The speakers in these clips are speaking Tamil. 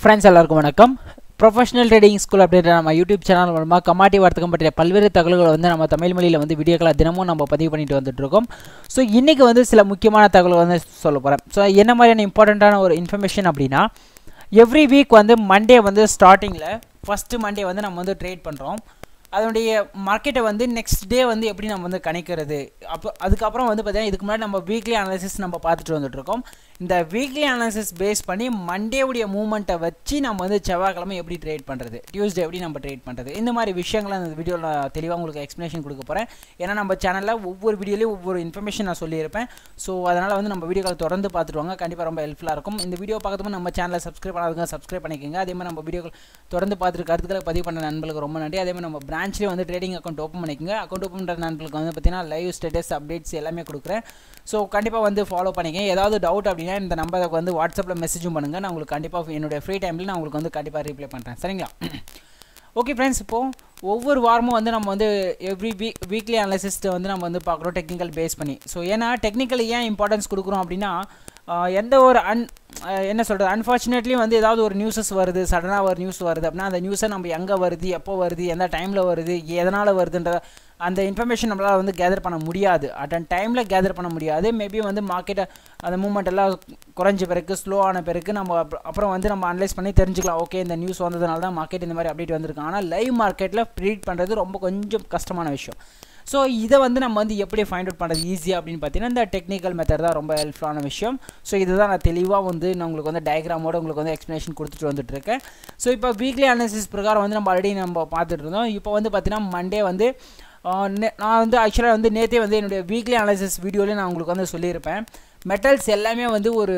ஃப்ரெண்ட்ஸ் எல்லாருக்கும் வணக்கம். ப்ரொஃபஷனல் ட்ரேடிங் ஸ்கூல் அப்படின்ற நம்ம யூடியூப் சேனல் மூலமாக கமாட்டி வர்த்தகம் பற்றிய பல்வேறு தகவல்களை வந்து நம்ம தமிழ் மொழியில் வந்து வீடியோக்களாக தினமும் நம்ம பதிவு பண்ணிட்டு வந்துட்டுருக்கோம். ஸோ இன்றைக்கி வந்து சில முக்கியமான தகவல்கள் வந்து சொல்ல போகிறேன் ஸோ என்ன மாதிரியான இம்பார்ட்டண்ட்டான ஒரு இன்ஃபர்மேஷன் அப்படின்னா எவ்ரி வீக் வந்து மண்டே வந்து ஸ்டார்டிங்கில் ஃபஸ்ட்டு மண்டே வந்து நம்ம வந்து ட்ரேட் பண்ணுறோம் அதனுடைய மார்க்கெட்டை வந்து நெக்ஸ்ட் டே வந்து எப்படி நம்ம வந்து கணிக்கிறது? அப்போ அதுக்கப்புறம் வந்து பார்த்திங்கன்னா இதுக்கு முன்னாடி நம்ம வீக்லி அனாலிசிஸ் நம்ம பார்த்துட்டு வந்துட்ருக்கோம் இந்த வீக்லி அனாலிசிஸ் பேஸ் பண்ணி மண்டேவுடைய மூமெண்ட்டை வச்சு நம்ம வந்து செவ்வாய்க்கிழமை எப்படி ட்ரேட் பண்ணுறது டியூஸ்டே எப்படி நம்ம ட்ரேட் பண்ணுறது இந்த மாதிரி விஷயங்களை அந்த வீடியோவில் தெளிவாக உங்களுக்கு எக்ஸ்ப்ளனேஷன் கொடுக்க போகிறேன் ஏன்னா நம்ம சேனலில் ஒவ்வொரு வீடியோலையும் ஒவ்வொரு இன்ஃபர்மேஷன் நான் சொல்லியிருப்பேன். ஸோ அதனால் வந்து நம்ம வீடியோக்களை தொடர்ந்து பார்த்துட்டு வாங்க. கண்டிப்பாக ரொம்ப ஹெல்ப்ஃபுல்லாக இருக்கும். இந்த வீடியோ பார்க்கறதுக்கு நம்ம சேனலை சப்ஸ்கிரைப் பண்ணாதுங்க சப்ஸ்கிரைப் பண்ணிக்கோங்க. அதே மாதிரி நம்ம வீடியோக்கள் தொடர்ந்து பார்த்துட்டு கருத்துக்களை பதிவு பண்ண நண்பர்களுக்கு ரொம்ப நன்றி. அதே மாதிரி நம்ம பிரான்ச்லேயே வந்து ட்ரேடிங் அக்கௌண்ட் ஓப்பன் பண்ணிக்கோங்க. அக்கௌண்ட் ஓப்பன் பண்ணுற நண்பர்களுக்கு வந்து பார்த்தீங்கன்னா லைவ் ஸ்டேட்டஸ் அப்டேட்ஸ் எல்லாமே கொடுக்குறேன். ஸோ கண்டிப்பாக வந்து ஃபாலோ பண்ணிக்கங்க. ஏதாவது டவுட் அப்படின்னா இந்த நம்பருக்கு வந்து வாட்ஸ்அப்பில் மெசேஜும் பண்ணுங்கள் நான் உங்களுக்கு கண்டிப்பாக என்னுடைய ஃப்ரீ டைமில் நான் உங்களுக்கு வந்து கண்டிப்பாக ரீப்ளை பண்ணுறேன் சரிங்களா? ஓகே ஃப்ரெண்ட்ஸ் இப்போது ஒவ்வொரு வாரமும் வந்து நம்ம வந்து எவ்ரி வீக் வீக்லி அனாலிசிஸ்ட்டை வந்து நம்ம வந்து பார்க்குறோம். டெக்னிக்கல் பேஸ் பண்ணி. ஸோ ஏன்னா டெக்னிக்கல் ஏன் இம்பார்ட்டன்ஸ் கொடுக்குறோம் அப்படின்னா எந்த ஒரு அன் என்ன சொல்கிறது அன்ஃபார்ச்சுனேட்லி வந்து ஏதாவது ஒரு நியூஸஸ் வருது சடனாக ஒரு நியூஸ் வருது அப்படின்னா அந்த நியூஸை நம்ம எங்கே வருது எப்போ வருது எந்த டைமில் வருது எதனால் வருதுன்ற அந்த இன்ஃபர்மேஷன் நம்மளால் வந்து கேதர் பண்ண முடியாது. அட் அன் டைமில் கேதர் பண்ண முடியாது. மேபி வந்து மார்க்கெட்டை அந்த மூமெண்ட் எல்லாம் குறைஞ்ச பிறகு ஸ்லோ ஆன பிறகு நம்ம அப்புறம் வந்து நம்ம அனலைஸ் பண்ணி தெரிஞ்சுக்கலாம். ஓகே இந்த நியூஸ் வந்ததுனால தான் மார்க்கெட் இந்த மாதிரி அப்டேட் வந்திருக்கு. ஆனால் லைவ் மார்க்கெட்டில் ப்ரீட் பண்ணுறது ரொம்ப கொஞ்சம் கஷ்டமான விஷயம். ஸோ இதை வந்து நம்ம வந்து எப்படி ஃபைண்ட் அவுட் பண்ணுறது ஈஸியாக அப்படின்னு பார்த்தீங்கன்னா இந்த டெக்னிக்கல் மெத்தட் தான் ரொம்ப ஹெல்ப்ஃபுல்லான விஷயம். ஸோ இதுதான் நான் தெளிவாக வந்து நான் உங்களுக்கு வந்து டயக்ராமோட உங்களுக்கு வந்து எக்ஸ்ப்ளனேஷன் கொடுத்துட்டு வந்துட்டுருக்கேன் ஸோ இப்போ வீக்லி அனாலிசிஸ் பிரகாரம் வந்து நம்ம ஆல்ரெடி நம்ம பார்த்துட்டு இருந்தோம். இப்போ வந்து பார்த்தீங்கன்னா மண்டே வந்து நான் வந்து ஆக்சுவலாக வந்து நேற்றே வந்து என்னுடைய வீக்லி அனாலிசிஸ் வீடியோவில் நான் உங்களுக்கு வந்து சொல்லியிருப்பேன். மெட்டல்ஸ் எல்லாமே வந்து ஒரு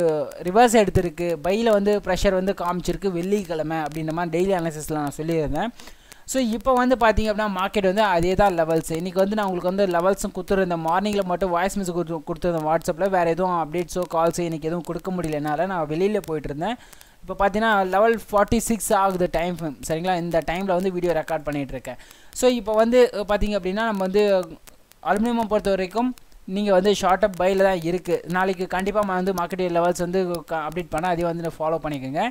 ரிவர்ஸ் எடுத்திருக்கு. பையில் வந்து ப்ரெஷர் வந்து காமிச்சிருக்கு. வெள்ளிக்கிழமை அப்படின்ற மாதிரி டெய்லி அனாலிசிஸில் நான் சொல்லியிருந்தேன். ஸோ இப்போ வந்து பார்த்தீங்க அப்படின்னா மார்க்கெட் வந்து அதே தான் லெவல்ஸ் இன்றைக்கி வந்து நான் உங்களுக்கு வந்து லெவல்ஸும் கொடுத்துருந்தேன் மார்னிங்கில் மட்டும் வாய்ஸ் மெசேஜ் கொடுத்து கொடுத்துருந்தேன் வாட்ஸ்அப்பில் வேறு எதுவும் அப்டேட்ஸோ கால்ஸோ இன்றைக்கி எதுவும் கொடுக்க முடியலனால நான் வெளியில் போயிட்டுருந்தேன். இப்போ பார்த்தீங்கன்னா லெவல் ஃபார்ட்டி சிக்ஸ் ஆகுது டைம் சரிங்களா? இந்த டைமில் வந்து வீடியோ ரெக்கார்ட் பண்ணிகிட்டு இருக்கேன். ஸோ இப்போ வந்து பார்த்தீங்க அப்படின்னா நம்ம வந்து அலுமினியம் பொறுத்த வரைக்கும் நீங்கள் வந்து ஷார்ட் அப் பையில் தான் இருக்குது நாளைக்கு கண்டிப்பாக வந்து மார்க்கெட் லெவல்ஸ் வந்து அப்டேட் பண்ணால் அதையும் வந்து ஃபாலோ பண்ணிக்கோங்க.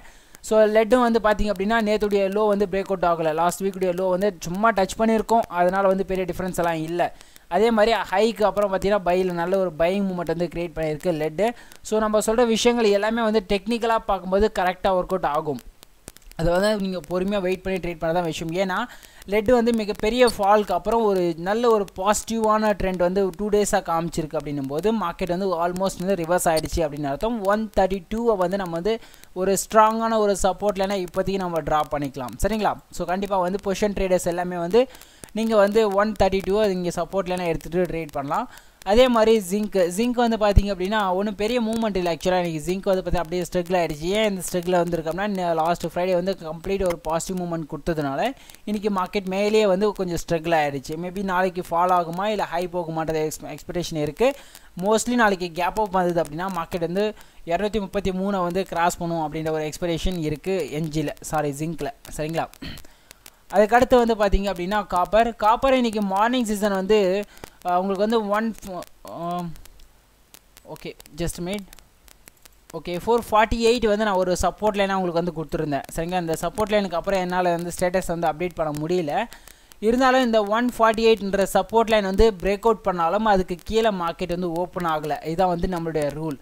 ஸோ லெட்டும் வந்து பார்த்திங்க அப்படின்னா நேற்றுடைய லோ வந்து பிரேக் அவுட் ஆகலை. லாஸ்ட் வீக்குடைய லோ வந்து சும்மா டச் பண்ணியிருக்கோம். அதனால் வந்து பெரிய டிஃப்ரென்ஸ் எல்லாம் இல்லை. அதே மாதிரி ஹைக்கு அப்புறம் பார்த்தீங்கன்னா பையில் நல்ல ஒரு பையிங் மூமெண்ட் வந்து க்ரியேட் பண்ணியிருக்கு லெட்டு ஸோ நம்ம சொல்கிற விஷயங்கள் எல்லாமே வந்து டெக்னிக்கலாக பார்க்கும்போது கரெக்டாக ஒர்க் அவுட் ஆகும். அதை வந்து நீங்கள் பொறுமையாக வெயிட் பண்ணி ட்ரீட் பண்ண தான் விஷயம். ஏன்னா லெட் வந்து மிகப்பெரிய ஃபால்க்கு அப்புறம் ஒரு நல்ல ஒரு பாசிட்டிவான ட்ரெண்ட் வந்து டூ டேஸாக காமிச்சிருக்கு அப்படின்னும் போது மார்க்கெட் வந்து ஆல்மோஸ்ட் வந்து ரிவர்ஸ் ஆகிடுச்சு அப்படின்னு அர்த்தம். ஒன் தேர்ட்டி டூவை வந்து நம்ம வந்து ஒரு ஸ்ட்ராங்கான ஒரு சப்போர்ட்லனா இப்போதைக்கு நம்ம ட்ரா பண்ணிக்கலாம். சரிங்களா? ஸோ கண்டிப்பாக வந்து பொஷன் ட்ரேடர்ஸ் எல்லாமே வந்து நீங்கள் வந்து ஒன் தேர்ட்டி டூவை இங்கே சப்போர்ட்லாம் எடுத்துகிட்டு ட்ரேட் பண்ணலாம். அதே மாதிரி ஜிங்க் ஜிங்க் வந்து பார்த்தீங்க அப்படின்னா ஒன்றும் பெரிய மூவ்மெண்ட் இல்லை ஆக்சுவலாக எனக்கு ஜிங்க் வந்து பார்த்தா அப்படியே ஸ்ட்ரகிள் ஆகிடுச்சு ஏன் இந்த ஸ்ட்ரகிள் வந்திருக்கோம்னா லாஸ்ட் ஃப்ரைடே வந்து கம்ப்ளீட் ஒரு பாசிட்டிவ் மூவ்மெண்ட் கொடுத்ததுனால இன்றைக்கி மார்க்கெட் மேலேயே வந்து கொஞ்சம் ஸ்ட்ரகிள் ஆகிடுச்சு மேபி நாளைக்கு ஃபால் ஆகுமா இல்லை ஹை போகுமான்றது எக்ஸ் எக்ஸ்பெக்டேஷன் இருக்குது மோஸ்ட்லி நாளைக்கு கேப் அப் வந்தது அப்படின்னா மார்க்கெட் வந்து இரநூத்தி முப்பத்தி மூணை வந்து கிராஸ் பண்ணும் அப்படின்ற ஒரு எக்ஸ்பெக்டேஷன் இருக்குது என்ஜியில் சாரி ஜிங்க்கில் சரிங்களா? அதுக்கடுத்து வந்து பார்த்தீங்க அப்படின்னா காப்பர். காப்பர் இன்றைக்கி மார்னிங் சீசன் வந்து உங்களுக்கு வந்து one okay just made okay four forty eight வந்து நான் ஒரு சப்போர்ட் லைனாக உங்களுக்கு வந்து கொடுத்துருந்தேன். சரிங்களா? இந்த சப்போர்ட் லைனுக்கு அப்புறம் என்னால் வந்து ஸ்டேட்டஸ் வந்து அப்டேட் பண்ண முடியல. இருந்தாலும் இந்த ஒன் ஃபார்ட்டி எயிட்ன்ற சப்போர்ட் லைன் வந்து பிரேக் அவுட் பண்ணாலும் அதுக்கு கீழே மார்க்கெட் வந்து ஓப்பன் ஆகலை. இதுதான் வந்து நம்மளுடைய ரூல்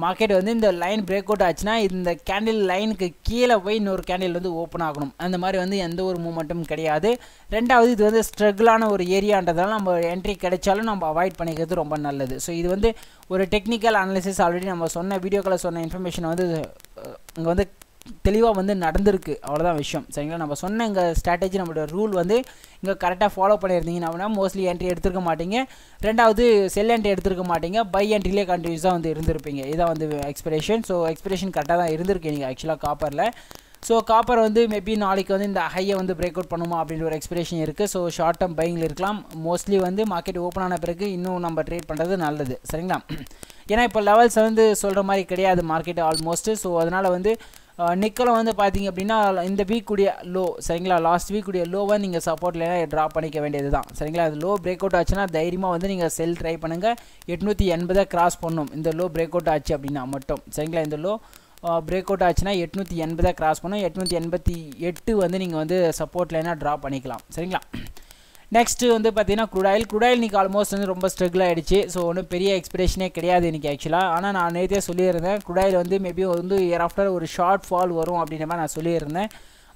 மார்க்கெட் வந்து இந்த லைன் பிரேக் அவுட் ஆச்சுன்னா இந்த கேண்டில் லைனுக்கு கீழே போய் இன்னொரு கேண்டில் வந்து ஓப்பன் ஆகணும். அந்த மாதிரி வந்து எந்த ஒரு மூமெண்ட்டும் கிடையாது. ரெண்டாவது இது வந்து ஸ்ட்ரகிளான ஒரு ஏரியான்றதால நம்ம என்ட்ரி கிடைச்சாலும் நம்ம அவாய்ட் பண்ணிக்கிறது ரொம்ப நல்லது. ஸோ இது வந்து ஒரு டெக்னிக்கல் அனாலிசிஸ் ஆல்ரெடி நம்ம சொன்ன வீடியோக்களை சொன்ன இன்ஃபர்மேஷன் வந்து இங்கே வந்து தெளிவாக வந்து நடந்திருக்கு. அவ்வளோதான் விஷயம். சரிங்களா? நம்ம சொன்ன எங்கள் ஸ்ட்ராட்டஜி நம்மளோட ரூல் வந்து இங்கே கரெக்டாக ஃபாலோ பண்ணியிருந்தீங்கன்னா மோஸ்ட்லி என்ட்ரி எடுத்துருக்க மாட்டீங்க. ரெண்டாவது செல் என்ட்ரி எடுத்துருக்க மாட்டீங்க. பை என்ட்ரிலே கண்டினியூஸாக வந்து இருந்திருப்பீங்க. இதான் வந்து எக்ஸ்பிரேஷன் ஸோ எக்ஸ்பிரேஷன் கரெக்டாக தான் இருந்திருக்கு நீங்கள் ஆக்சுவலாக காப்பரில் ஸோ காப்பர் வந்து மேபி நாளைக்கு வந்து இந்த ஹையை வந்து பிரேக் அவுட் பண்ணுமா அப்படின்ற ஒரு எக்ஸ்பிரேஷன் இருக்குது ஸோ ஷார்ட் டேர்ம் பைங்கில் இருக்கலாம். மோஸ்ட்லி வந்து மார்க்கெட் ஓப்பன் ஆன பிறகு இன்னும் நம்ம ட்ரேட் பண்ணுறது நல்லது. சரிங்களா? ஏன்னா இப்போ லெவல்ஸ் வந்து சொல்கிற மாதிரி கிடையாது மார்க்கெட் ஆல்மோஸ்ட்டு ஸோ அதனால் வந்து நிக்கலும் வந்து பார்த்தீங்க அப்படின்னா இந்த வீக் உடைய லோ சரிங்களா? லாஸ்ட் வீக் உடைய லோவை நீங்கள் சப்போர்ட்லாம் ட்ரா பண்ணிக்க வேண்டியது தான் சரிங்களா? அது லோ பிரேக் அவுட் ஆச்சுன்னா தைரியமாக வந்து நீங்கள் செல் ட்ரை பண்ணுங்கள் எட்நூற்றி எண்பதை கிராஸ் பண்ணும். இந்த லோ பிரேக் அவுட் ஆச்சு அப்படின்னா மட்டும். சரிங்களா? இந்த லோ பிரேக் அவுட் ஆச்சுன்னா எட்நூற்றி எண்பதாக கிராஸ் பண்ணும். எட்நூற்றி எண்பத்தி எட்டு வந்து நீங்கள் வந்து சப்போர்ட் லைனாக ட்ரா பண்ணிக்கலாம். சரிங்களா? நெக்ஸ்ட்டு வந்து பார்த்தீங்கன்னா குடாயில் குடாயில் இன்றைக்கி ஆல்மோஸ்ட் வந்து ரொம்ப ஸ்ட்ரகிள் ஆகிடுச்சு ஸோ ஒன்றும் பெரிய எக்ஸ்பெக்டேஷனே கிடையாது இன்றைக்கி ஆக்சுவலாக ஆனால் நான் நேற்றே சொல்லியிருந்தேன் குடாயில் வந்து மேபி வந்து இயர் ஆஃப்டர் ஒரு ஷார்ட் ஃபால் வரும் அப்படின்ற மாதிரி நான் சொல்லியிருந்தேன்.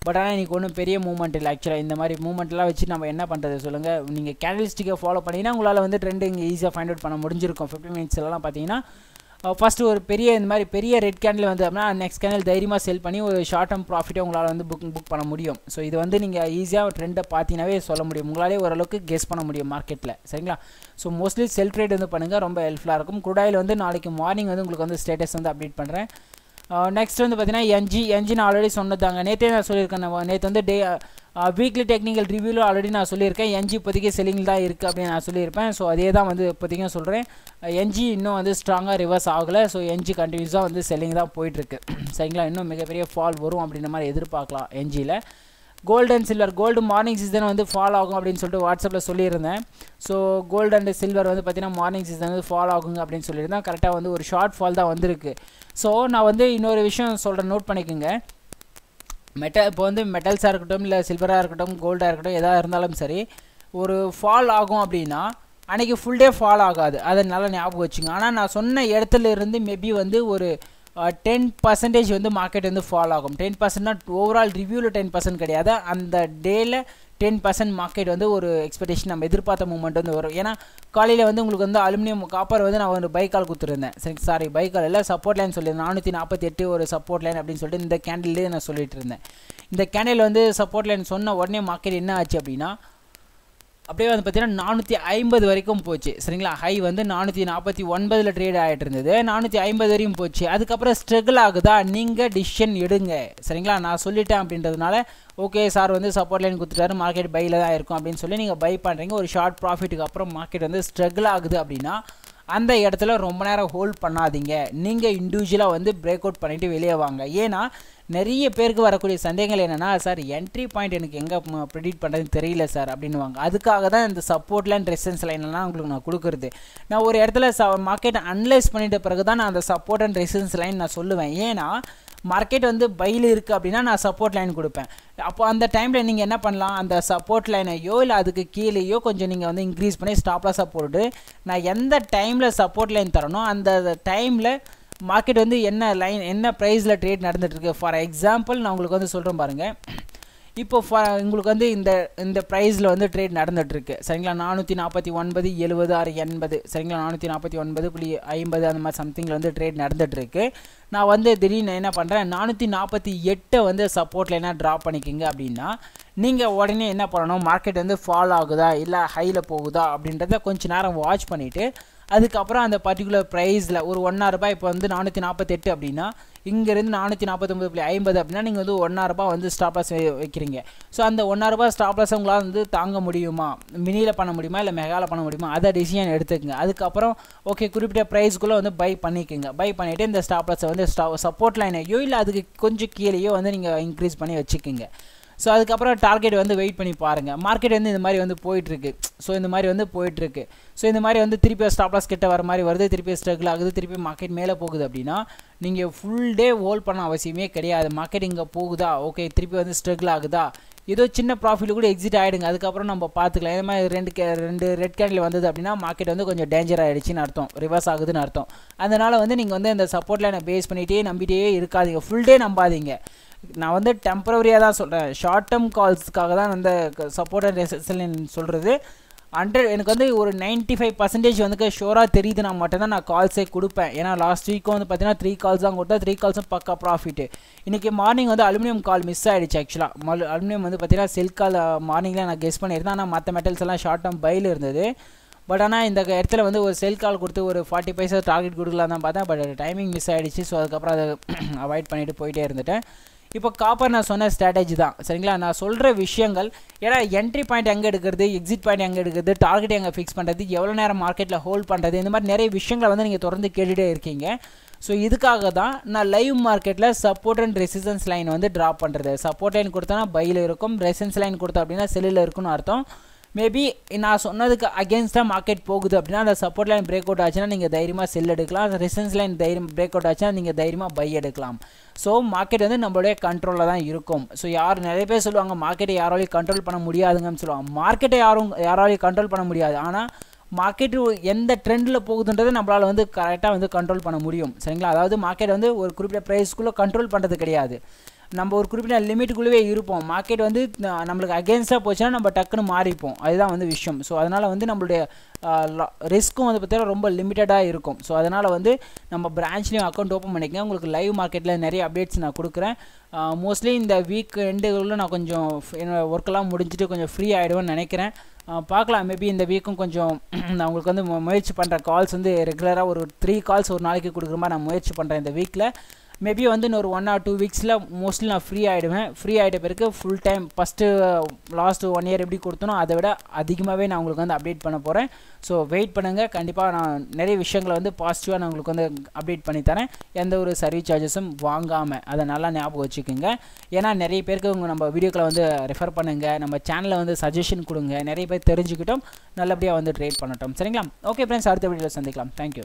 பட் ஆனால் இன்றைக்கி ஒன்றும் பெரிய மூவ்மெண்ட் இல்லை ஆக்சுவலாக இந்த மாதிரி மூவ்மெண்ட்லாம் வச்சு நம்ம என்ன பண்ணுறது சொல்லுங்கள் நீங்கள் கேண்டல்ஸ்டிக்கை ஃபாலோ பண்ணிங்கன்னா உங்களால் வந்து ட்ரெண்ட் இங்கே ஈஸியாக ஃபைண்ட் அவுட் பண்ண முடிஞ்சிருக்கும். ஃபிஃப்டி மினிட்ஸ்லாம் பார்த்தீங்கன்னா ஃபஸ்ட்டு ஒரு பெரிய இந்த மாதிரி பெரிய ரெட் கேண்டில் வந்து அப்படின்னா நெக்ஸ்ட் கேண்டில் தைரியமாக செல் பண்ணி ஒரு ஷார்ட் டேர்ம் ப்ராஃபிட்டை உங்களால் வந்து புக் புக் பண்ண முடியும். ஸோ இது வந்து நீங்கள் ஈஸியாக ட்ரெண்டை பார்த்தீங்கன்னாவே சொல்ல முடியும். உங்களாலே ஓரளவுக்கு கெஸ் பண்ண முடியும் மார்க்கெட்டில் சரிங்களா? ஸோ மோஸ்ட்லி செல் ட்ரேட் வந்து பண்ணுங்கள் ரொம்ப ஹெல்ப்ஃபுல்லாக இருக்கும். குடாயில் வந்து நாளைக்கு மார்னிங் வந்து உங்களுக்கு வந்து ஸ்டேட்டஸ் வந்து அப்டேட் பண்ணுறேன் நெக்ஸ்ட் வந்து பார்த்தீங்கன்னா என்ஜி என்ஜி நான் ஆல்ரெடி சொன்னதாங்க நேற்றே நான் சொல்லியிருக்கேன் நேற்று வந்து டே வீக்லி டெக்னிக்கல் ரிவ்யூவில் ஆல்ரெடி நான் சொல்லியிருக்கேன். என்ஜி இப்போதைக்கு செல்லிங் தான் இருக்குது அப்படின்னு நான் சொல்லியிருப்பேன். ஸோ அதே தான் வந்து இப்போதைக்கும் சொல்கிறேன் என்ஜி இன்னும் வந்து ஸ்ட்ராங்காக ரிவர்ஸ் ஆகலை. ஸோ என்ஜி கண்டினியூஸாக வந்து செல்லிங் தான் போயிட்டுருக்கு. சரிங்களா? இன்னும் மிகப்பெரிய ஃபால் வரும் அப்படின்ற மாதிரி எதிர்பார்க்கலாம் என்ஜியில் gold and silver gold morning session வந்து ஃபால் ஆகும் அப்படின்னு சொல்லிட்டு வாட்ஸ்அப்பில் சொல்லியிருந்தேன். ஸோ கோல்டு அண்ட் சில்வர் வந்து பார்த்தீங்கன்னா மார்னிங் சீசன் வந்து ஃபால் ஆகுங்க அப்படின்னு சொல்லியிருந்தேன். கரெக்டாக வந்து ஒரு ஷார்ட் ஃபால் தான் வந்திருக்கு. ஸோ நான் வந்து இன்னொரு விஷயம் சொல்கிறேன் நோட் பண்ணிக்கோங்க. மெட்டல் இப்போ வந்து மெட்டல்ஸாக இருக்கட்டும் இல்லை சில்வராக இருக்கட்டும் கோல்டாக இருக்கட்டும் எதாக இருந்தாலும் சரி ஒரு ஃபால் ஆகும் அப்படின்னா அன்றைக்கி ஃபுல் டே ஃபால் ஆகாது. அதை நல்லா ஞாபகம் வச்சுங்க. ஆனால் நான் சொன்ன இடத்துல இருந்து மேபி வந்து ஒரு டென் பர்சன்டேஜ் வந்து மார்க்கெட் வந்து ஃபால் ஆகும். டென் பர்சன்ட்னா ஓவரால் ரிவ்யூவில் டென் பர்சன்ட் கிடையாது. அந்த டேயில் டென் பர்சன்ட் மார்க்கெட் வந்து ஒரு எக்ஸ்பெக்டேஷன் நம்ம எதிர்பார்த்த மூமெண்ட் வந்து வரும். ஏன்னா காலையில் வந்து உங்களுக்கு வந்து அலுமினியம் காப்பர் வந்து நான் ஒரு பைக்கால் கொடுத்துருந்தேன். சரி சாரி பைக்கால் இல்லை சப்போர்ட் லைன் சொல்லியிருந்தேன். நானூற்றி நாற்பத்தி எட்டு ஒரு சப்போர்ட் லைன் அப்படின்னு சொல்லிட்டு இந்த கேண்டில்லே நான் சொல்லிட்டு இருந்தேன். இந்த கேண்டில் வந்து சப்போர்ட் லைன் சொன்ன உடனே மார்க்கெட் என்ன ஆச்சு அப்படின்னா அப்படியே வந்து பார்த்தீங்கன்னா நானூற்றி ஐம்பது வரைக்கும் போச்சு. சரிங்களா? ஹை வந்து நானூற்றி நாற்பத்தி ஒன்பதில் ட்ரேட் ஆகிட்டு இருந்தது. நானூற்றி ஐம்பது வரையும் போச்சு. அதுக்கப்புறம் ஸ்ட்ரகிள் ஆகுதா? நீங்கள் டிசிஷன் எடுங்க. சரிங்களா? நான் சொல்லிட்டேன் அப்படின்றதுனால ஓகே சார் வந்து சப்போர்ட் லைன் கொடுத்துட்டாரு. மார்க்கெட் பையில் தான் இருக்கும் அப்படின்னு சொல்லி நீங்கள் பை பண்ணுறீங்க ஒரு ஷார்ட் ப்ராஃபிட்டுக்கு அப்புறம் மார்க்கெட் வந்து ஸ்ட்ரகிள் ஆகுது அப்படின்னா அந்த இடத்துல ரொம்ப நேரம் ஹோல்ட் பண்ணாதீங்க. நீங்கள் இண்டிவிஜுவலாக வந்து பிரேக் அவுட் பண்ணிவிட்டு வெளியே வாங்க. ஏன்னா நிறைய பேருக்கு வரக்கூடிய சந்தேகங்கள் என்னென்னா சார் என்ட்ரி பாயிண்ட் எனக்கு எங்கே ப்ரிடிக்ட் பண்ணுறதுன்னு தெரியல சார் அப்படின்னுவாங்க. அதுக்காக தான் இந்த சப்போர்ட் லைன் ரெசிஸ்டன்ஸ் லைன்லாம் உங்களுக்கு நான் கொடுக்குறது. நான் ஒரு இடத்துல ச மார்க்கெட்டை அனலைஸ் பண்ணிட்ட பிறகு தான் நான் அந்த சப்போர்ட் அண்ட் ரெசிஸ்டன்ஸ் லைன் நான் சொல்லுவேன். ஏன்னா மார்க்கெட் வந்து பையில் இருக்குது அப்படின்னா நான் சப்போர்ட் லைன் கொடுப்பேன். அப்போ அந்த டைமில் நீங்கள் என்ன பண்ணலாம்? அந்த சப்போர்ட் லைனையோ இல்லை அதுக்கு கீழேயோ கொஞ்சம் நீங்கள் வந்து இன்க்ரீஸ் பண்ணி ஸ்டாப்லாஸாக போட்டு நான் எந்த டைமில் சப்போர்ட் லைன் தரணும் அந்த டைமில் மார்க்கெட் வந்து என்ன லைன் என்ன ப்ரைஸில் ட்ரேட் நடந்துகிட்ருக்கு ஃபார் எக்ஸாம்பிள் நான் உங்களுக்கு வந்து சொல்கிறேன் பாருங்கள் இப்போ உங்களுக்கு வந்து இந்த இந்த ப்ரைஸில் வந்து ட்ரேட் நடந்துகிட்ருக்கு சரிங்களா? நானூற்றி நாற்பத்தி ஒன்பது எழுபது ஆறு எண்பது. சரிங்களா? நானூற்றி நாற்பத்தி ஒன்பது புள்ளி ஐம்பது அந்த மாதிரி சம்திங்கில் வந்து ட்ரேட் நடந்துகிட்ருக்கு நான் வந்து திடீர்னு என்ன பண்ணுறேன் நானூற்றி நாற்பத்தி எட்டை வந்து சப்போர்ட்டில் என்ன ட்ராப் பண்ணிக்கிங்க அப்படின்னா நீங்கள் உடனே என்ன பண்ணணும் மார்க்கெட் வந்து ஃபால் ஆகுதா இல்லை ஹையில் போகுதா அப்படின்றத கொஞ்சம் நேரம் வாட்ச் பண்ணிவிட்டு அதுக்கப்புறம் அந்த பர்டிகுலர் ப்ரைஸில் ஒரு ஒன்றா ரூபாய் இப்போ வந்து நானூற்றி நாற்பத்தெட்டு அப்படின்னா இங்கேருந்து நானூற்றி நாற்பத்தொம்பது புள்ளி ஐம்பது அப்படின்னா நீங்கள் வந்து ஒன்றா வந்து ஸ்டாப்லாஸ் வைக்கிறீங்க. ஸோ அந்த ஒன்றா ரூபாய் ஸ்டாப்லாஸ் உங்களால் வந்து தாங்க முடியுமா? மினியில் பண்ண முடியுமா? இல்லை மெகாவில் பண்ண முடியுமா? அதை டிசிஷன் எடுத்துக்கங்க. அதுக்கப்புறம் ஓகே குறிப்பிட்ட ப்ரைஸ்க்குள்ளே வந்து பை பண்ணிக்கோங்க. பை பண்ணிவிட்டு இந்த ஸ்டாப்லாஸை வந்து ஸ்டா சப்போர்ட் லைனையோ இல்லை அதுக்கு கொஞ்சம் கீழேயோ வந்து நீங்கள் இன்க்ரீஸ் பண்ணி வச்சுக்கோங்க. ஸோ அதுக்கப்புறம் டார்கெட் வந்து வெயிட் பண்ணி பாருங்கள் மார்க்கெட் வந்து இந்த மாதிரி வந்து போயிட்டுருக்கு. ஸோ இந்த மாதிரி வந்து போயிட்டுருக்கு. ஸோ இந்த மாதிரி வந்து திருப்பி ஸ்டாப்லாஸ் கிட்ட வர மாதிரி வருது. திருப்பி ஸ்ட்ரகிள் ஆகுது. திருப்பி மார்க்கெட் மேலே போகுது அப்படின்னா நீங்கள் ஃபுல் டே ஹோல்ட் பண்ண அவசியமே கிடையாது. மார்க்கெட் இங்கே போகுதா? ஓகே திருப்பி வந்து ஸ்ட்ரகிள் ஆகுதா? ஏதோ சின்ன ப்ராஃபிட் கூட எக்ஸிட் ஆகிடுங்க அதுக்கப்புறம் நம்ம பார்த்துக்கலாம். இந்த மாதிரி ரெண்டு கே ரெண்டு ரெட் கேண்டில் வந்தது அப்படின்னா மார்க்கெட் வந்து கொஞ்சம் டேஞ்சர் ஆகிடுச்சின்னு அர்த்தம். ரிவர்ஸ் ஆகுதுன்னு அர்த்தம். அதனால் வந்து நீங்கள் வந்து இந்த சப்போர்ட் லைனை பேஸ் பண்ணிகிட்டே நம்பிட்டே இருக்காதீங்க. ஃபுல் டே நம்பாதீங்க. நான் வந்து டெம்பரவரியாக தான் சொல்கிறேன் ஷார்ட் டேர்ம் கால்ஸ்க்காக தான் அந்த சப்போர்ட் அண்ட் ரெசிஸ்டன் சொல்கிறது ஹண்ட்ரட் எனக்கு வந்து ஒரு நைன்ட்டி ஃபைவ் பர்சன்டேஜ் வந்து ஷோராக தெரியுது நான் மட்டும்தான் நான் கால்ஸே கொடுப்பேன். ஏன்னா லாஸ்ட் வீக்கும் வந்து பார்த்தீங்கன்னா த்ரீ கால்ஸ் தான் கொடுத்தா த்ரீ கால்ஸும் பக்கா ப்ராஃபிட்டு இன்றைக்கி மார்னிங் வந்து அலுமினியம் கால் மிஸ் ஆகிடுச்சு ஆக்சுவலாக மல் அலுமினியம் வந்து பார்த்தீங்கன்னா செல் uh, கால் மார்னிங்கில் நான் கெஸ் பண்ணியிருந்தேன். ஆனால் மற்ற மெட்டல்ஸ் எல்லாம் ஷார்ட் டேர்ம் பையில் இருந்தது. பட் ஆனால் இந்த இடத்துல வந்து ஒரு செல் கால் கொடுத்து ஒரு ஃபார்ட்டி பைசா டார்கெட் கொடுக்கலாம் தான் பார்த்தேன். பட் டைமிங் மிஸ் ஆகிடுச்சு ஸோ அதுக்கப்புறம் அதை அவாய்ட் பண்ணிவிட்டு போயிட்டே இருந்துட்டேன். இப்போ காப்பர் நான் சொன்ன ஸ்ட்ராட்டஜி தான். சரிங்களா? நான் சொல்கிற விஷயங்கள் ஏன்னா என்ட்ரி பாயிண்ட் எங்கே எடுக்கிறது எக்ஸிட் பாயிண்ட் எங்கே எடுக்கிறது டார்கெட் எங்கே ஃபிக்ஸ் பண்ணுறது எவ்வளோ நேரம் மார்க்கெட்டில் ஹோல்ட் பண்ணுறது இந்த மாதிரி நிறைய விஷயங்களை வந்து நீங்கள் தொடர்ந்து கேட்டுகிட்டே இருக்கீங்க. ஸோ இதுக்காக தான் நான் லைவ் மார்க்கெட்டில் சப்போர்ட் அண்ட் ரெசிஸ்டன்ஸ் லைன் வந்து ட்ராப் பண்ணுறது சப்போர்ட் லைன் கொடுத்தா பையில் இருக்கும். ரெசிஸ்டன்ஸ் லைன் கொடுத்தா அப்படின்னா செல்லில் இருக்குன்னு அர்த்தம். மேபி நான் சொன்னதுக்கு அகேன்ஸ்டாக மார்க்கெட் போகுது அப்படின்னா அந்த சப்போர்ட் லைன் பிரேக் அவுட் ஆச்சுன்னா நீங்கள் தைரியமாக செல் எடுக்கலாம். அந்த ரெசன்ஸ் லைன் தைரியம் பிரேக் அவுட் ஆச்சுன்னா நீங்கள் தைரியமாக பை எடுக்கலாம். ஸோ மார்க்கெட் வந்து நம்மளுடைய கண்ட்ரோலில் தான் இருக்கும். ஸோ யார் நிறைய பேர் சொல்லுவாங்க மார்க்கெட்டை யாராலையும் கண்ட்ரோல் பண்ண முடியாதுங்கன்னு சொல்லுவாங்க. மார்க்கெட்டை யாரும் யாராலையும் கண்ட்ரோல் பண்ண முடியாது. ஆனால் மார்க்கெட்டு எந்த ட்ரெண்டில் போகுதுன்றதை நம்மளால் வந்து கரெக்டாக வந்து கண்ட்ரோல் பண்ண முடியும். சரிங்களா? அதாவது மார்க்கெட் வந்து ஒரு குறிப்பிட்ட ப்ரைஸ்க்குள்ளே கண்ட்ரோல் பண்ணுறது கிடையாது. நம்ம ஒரு குறிப்பிட்ட லிமிட்டுக்குள்ளவே இருப்போம். மார்க்கெட் வந்து நம்மளுக்கு அகேன்ஸ்டாக போச்சுன்னா நம்ம டக்குன்னு மாறிப்போம். அதுதான் வந்து விஷயம். ஸோ அதனால் வந்து நம்மளுடைய ரிஸ்க்கும் வந்து பார்த்தீங்கன்னா ரொம்ப லிமிட்டடாக இருக்கும். ஸோ அதனால் வந்து நம்ம பிரான்ச்லேயும் அக்கௌண்ட் ஓப்பன் பண்ணிக்கங்க. உங்களுக்கு லைவ் மார்க்கெட்டில் நிறைய அப்டேட்ஸ் நான் கொடுக்குறேன். மோஸ்ட்லி இந்த வீக் எண்டுகளில் நான் கொஞ்சம் என்னோடய ஒர்க்கெல்லாம் முடிஞ்சுட்டு கொஞ்சம் ஃப்ரீ ஆகிடுவேன்னு நினைக்கிறேன். பார்க்கலாம். மேபி இந்த வீக்கும் கொஞ்சம் நான் உங்களுக்கு வந்து முயற்சி பண்ணுற கால்ஸ் வந்து ரெகுலராக ஒரு த்ரீ கால்ஸ் ஒரு நாளைக்கு கொடுக்குற மாதிரி நான் முயற்சி பண்ணுறேன் இந்த வீக்கில் மேபி வந்து இன்னொரு ஒன் ஆர் டூ வீக்ஸில் மோஸ்ட்லி நான் ஃப்ரீ ஆகிடுவேன் ஃப்ரீ ஆகிட்ட பிறகு full time first last one year எப்படி கொடுத்தனோ அதை விட அதிகமாகவே நான் உங்களுக்கு வந்து அப்டேட் பண்ண போகிறேன் ஸோ வெயிட் பண்ணுங்கள் கண்டிப்பாக நான் நிறைய விஷயங்களை வந்து பாசிட்டிவாக நான் உங்களுக்கு வந்து அப்டேட் பண்ணி தரேன். எந்த ஒரு சர்வீஸ் சார்ஜஸும் வாங்காமல் அதை நல்லா ஞாபகம் வச்சுக்கோங்க. ஏன்னா நிறைய பேருக்கு உங்கள் நம்ம வீடியோக்களை வந்து ரெஃபர் பண்ணுங்கள் நம்ம சேனலில் வந்து சஜஷன் கொடுங்க. நிறைய பேர் தெரிஞ்சுக்கிட்டோம் நல்லபடியாக வந்து ட்ரேட் பண்ணட்டும். சரிங்களா? ஓகே ஃப்ரெண்ட்ஸ் அடுத்த வீடியோவில் சந்திக்கலாம். தேங்க்யூ